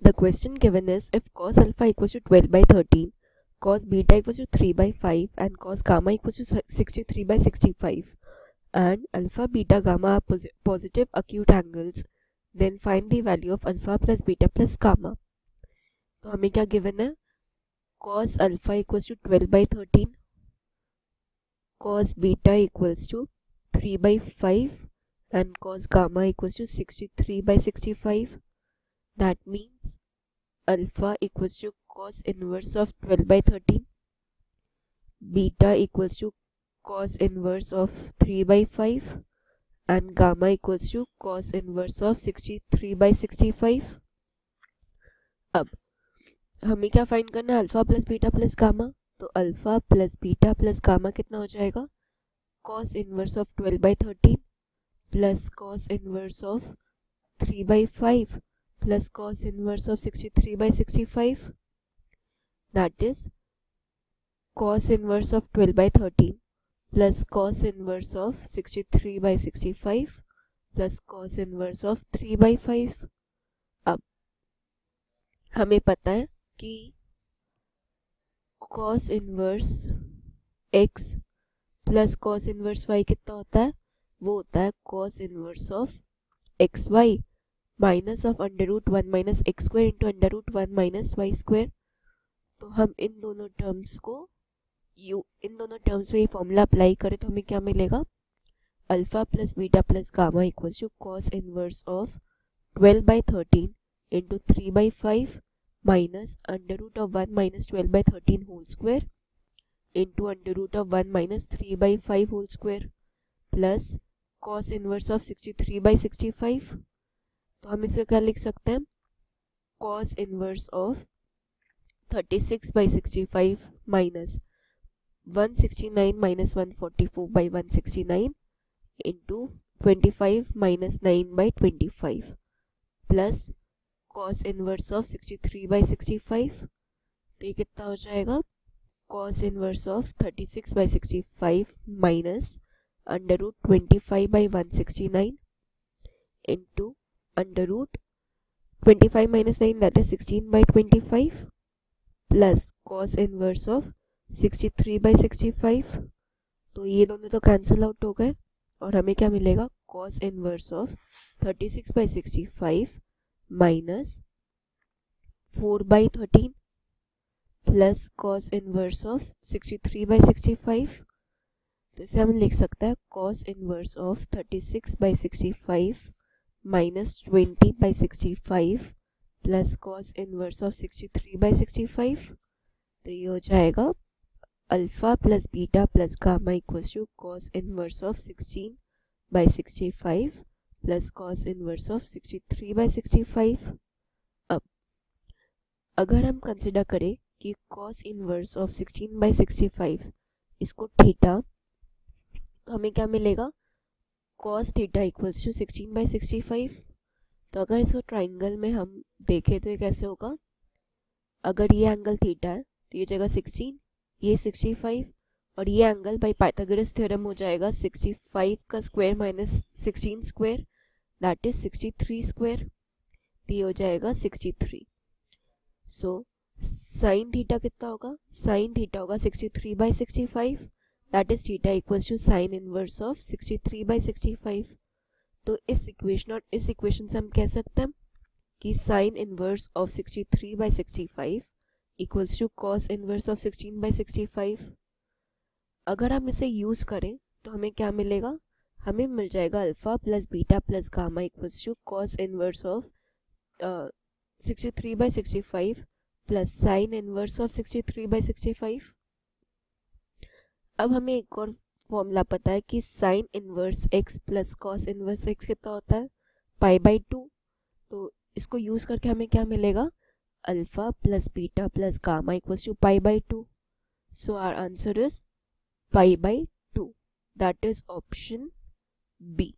The question given is if cos alpha equals to 12 by 13, cos beta equals to 3 by 5 and cos gamma equals to 63 by 65 and alpha, beta, gamma are pos positive acute angles, then find the value of alpha plus beta plus gamma. तो हमें क्या given है cos alpha equals to 12 by 13, cos beta equals to 3 by 5 and cos gamma equals to 63 by 65 that means alpha equals to cos inverse of 12 by 13 beta equals to cos inverse of 3 by 5 and gamma equals to cos inverse of 63 by 65 अब हमें क्या find करना है alpha plus beta plus gamma तो alpha plus beta plus gamma कितना हो जाएगा cos inverse of 12 by 13 plus cos inverse of 3 by 5 plus cos inverse of 63 by 65 that is cos inverse of 12 by 13 plus cos inverse of 63 by 65 plus cos inverse of 3 by 5 अब हमें पता है कि cos inverse x plus cos inverse y कितना होता है वो होता है cos inverse of Y minus of under root one minus X square into under root one minus Y square. तो हम इन दोनों टर्म्स को यू इन दोनों टर्म्स में ये फॉर्मूला अप्लाई करें तो हमें क्या मिलेगा? Alpha plus beta plus gamma equals to cos inverse of twelve by thirteen into three by five minus under root of one minus twelve by thirteen whole square into under root of one minus three by five whole square plus cos inverse of sixty three by sixty five तो हम इसे क्या लिख सकते हैं? Cos inverse of thirty six by sixty five minus one sixty nine minus one forty four by one sixty nine into twenty five minus nine by twenty five plus cos inverse of sixty three by sixty five तो ये कितना हो जाएगा? Cos inverse of thirty six by sixty five minus under root twenty five by one sixty nine into under root. 25 minus 9 that is 16 by 25 plus cos inverse of 63 by 65 तो ये दोनों तो cancel out हो गए। और हमें क्या मिलेगा? Cos inverse of 36 by 65 minus 4 by 13 plus cos inverse of 63 by 65 तो इसे हम लिख सकते हैं cos inverse of 36 by 65 twenty by sixty five plus cos inverse of sixty three by sixty five तो ये हो जाएगा alpha plus beta plus gamma equals to cos inverse of sixteen by sixty five plus cos inverse of sixty three by sixty five अब, अगर हम consider करें कि cos inverse of sixteen by sixty five इसको theta तो हमें क्या मिलेगा? Cos theta equals to sixteen by sixty five तो अगर इसको ट्राइंगल में हम देखें तो ये कैसे होगा? अगर ये एंगल थीटा है तो ये जगह सिक्सटीन ये सिक्सटी फाइव और ये एंगल बाई पाइथागोरस थ्योरम हो जाएगा सिक्सटी फाइव का square minus sixteen square that is sixty three square तो ये हो जाएगा sixty three so sine theta कितना होगा? साइन थीटा होगा sixty three by sixty five that is theta equals to sine inverse of 63 by 65 तो इस इक्वेशन और इस इक्वेशन से हम कह सकते हैं कि sine inverse of 63 by 65 equals to cos inverse of 16 by 65 अगर हम इसे यूज़ करें तो हमें क्या मिलेगा? हमें मिल जाएगा alpha plus beta plus gamma equals to cos inverse of sixty three by sixty five plus sine inverse of sixty three by sixty five अब हमें एक और फॉर्मूला पता है कि sine inverse X plus cos inverse X कितना होता है? पाई बाई टू तो इसको यूज़ करके हमें क्या मिलेगा? Alpha plus beta plus gamma equals to pi by two so our answer is pi by two that is option B